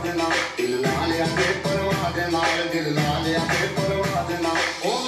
ਪਰਵਾਹ ਦੇ ਨਾਲ, ਦਿਲ ਲਾ ਲਿਆ ਤੇ ਪਰਵਾਹ ਦੇ ਨਾਲ, ਦਿਲ ਲਾ ਲਿਆ ਤੇ ਪਰਵਾਹ ਦੇ ਨਾਲ।